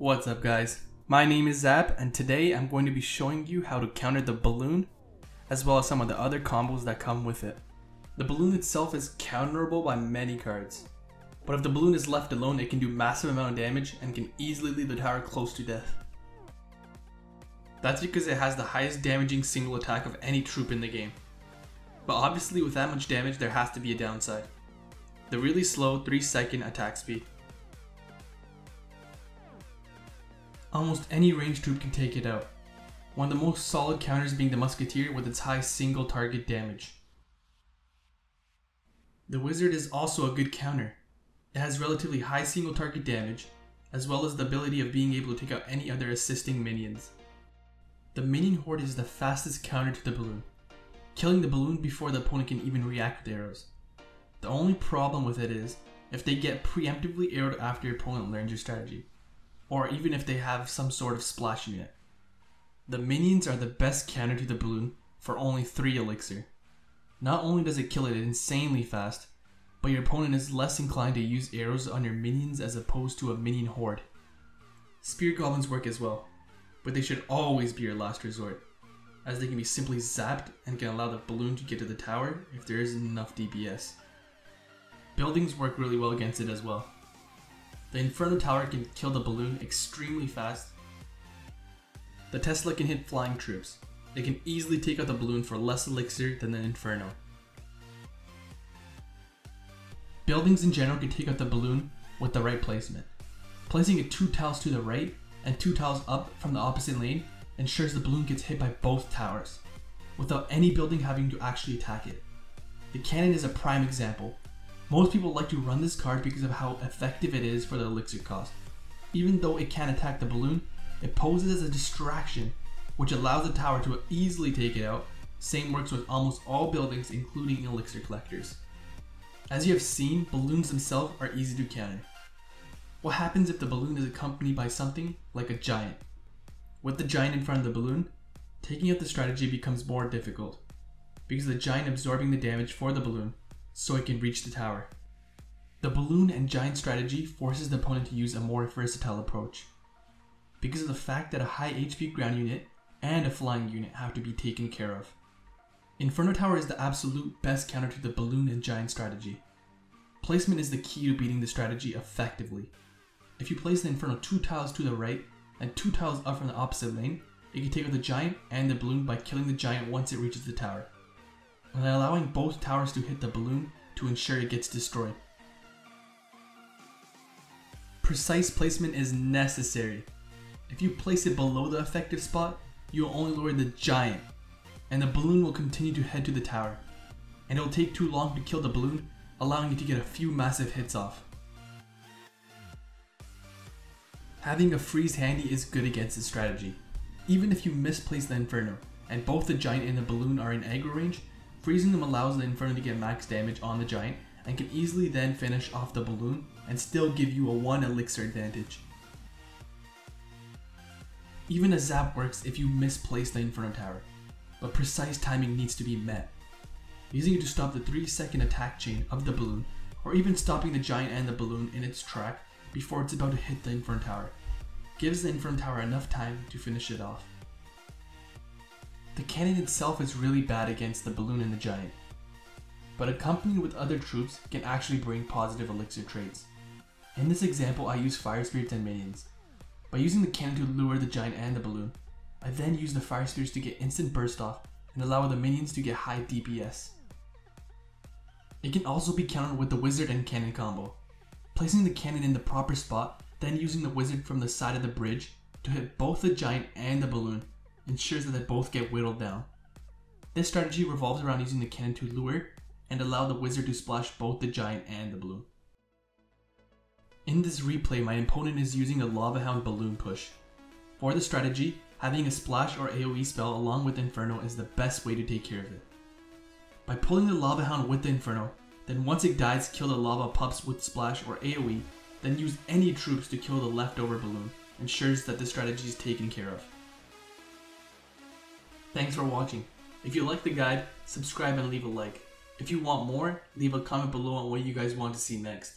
What's up guys? My name is Zap and today I'm going to be showing you how to counter the balloon as well as some of the other combos that come with it. The balloon itself is counterable by many cards, but if the balloon is left alone it can do massive amount of damage and can easily leave the tower close to death. That's because it has the highest damaging single attack of any troop in the game. But obviously with that much damage there has to be a downside. The really slow 3 second attack speed. Almost any ranged troop can take it out. One of the most solid counters being the Musketeer with its high single target damage. The Wizard is also a good counter. It has relatively high single target damage, as well as the ability of being able to take out any other assisting minions. The Minion Horde is the fastest counter to the balloon, killing the balloon before the opponent can even react with arrows. The only problem with it is, if they get preemptively arrowed after your opponent learns your strategy or even if they have some sort of splash unit. The minions are the best counter to the balloon for only 3 elixir. Not only does it kill it insanely fast, but your opponent is less inclined to use arrows on your minions as opposed to a minion horde. Spear goblins work as well, but they should always be your last resort, as they can be simply zapped and can allow the balloon to get to the tower if there isn't enough DPS. Buildings work really well against it as well. The Inferno Tower can kill the balloon extremely fast. The Tesla can hit flying troops. It can easily take out the balloon for less elixir than the Inferno. Buildings in general can take out the balloon with the right placement. Placing it two tiles to the right and two tiles up from the opposite lane ensures the balloon gets hit by both towers, without any building having to actually attack it. The cannon is a prime example, most people like to run this card because of how effective it is for the elixir cost. Even though it can't attack the balloon, it poses as a distraction, which allows the tower to easily take it out. Same works with almost all buildings, including elixir collectors. As you have seen, balloons themselves are easy to counter. What happens if the balloon is accompanied by something like a giant? With the giant in front of the balloon, taking out the strategy becomes more difficult, because the giant absorbing the damage for the balloon so it can reach the tower. The balloon and giant strategy forces the opponent to use a more versatile approach. Because of the fact that a high HP ground unit and a flying unit have to be taken care of. Inferno Tower is the absolute best counter to the balloon and giant strategy. Placement is the key to beating the strategy effectively. If you place the Inferno two tiles to the right and two tiles up from the opposite lane, it can take out the giant and the balloon by killing the giant once it reaches the tower and allowing both towers to hit the balloon to ensure it gets destroyed. Precise placement is necessary. If you place it below the effective spot, you will only lure the giant, and the balloon will continue to head to the tower. And it will take too long to kill the balloon, allowing you to get a few massive hits off. Having a freeze handy is good against this strategy. Even if you misplace the Inferno, and both the giant and the balloon are in aggro range, Freezing them allows the Inferno to get max damage on the giant and can easily then finish off the balloon and still give you a 1 elixir advantage. Even a zap works if you misplace the Inferno Tower, but precise timing needs to be met. Using it to stop the 3 second attack chain of the balloon, or even stopping the giant and the balloon in its track before it's about to hit the Inferno Tower, gives the Inferno Tower enough time to finish it off. The cannon itself is really bad against the balloon and the giant, but accompanied with other troops can actually bring positive elixir traits. In this example I use fire spirits and minions. By using the cannon to lure the giant and the balloon, I then use the fire spirits to get instant burst off and allow the minions to get high DPS. It can also be countered with the wizard and cannon combo. Placing the cannon in the proper spot, then using the wizard from the side of the bridge to hit both the giant and the balloon ensures that they both get whittled down. This strategy revolves around using the cannon to lure and allow the wizard to splash both the giant and the balloon. In this replay, my opponent is using a Lava Hound balloon push. For the strategy, having a splash or AoE spell along with Inferno is the best way to take care of it. By pulling the Lava Hound with the Inferno, then once it dies, kill the lava pups with splash or AoE, then use any troops to kill the leftover balloon, ensures that the strategy is taken care of. Thanks for watching. If you like the guide, subscribe and leave a like. If you want more, leave a comment below on what you guys want to see next.